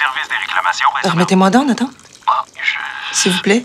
service des réclamations récemment? Remettez-moi donc, Nathan. Ah, je... S'il vous plaît.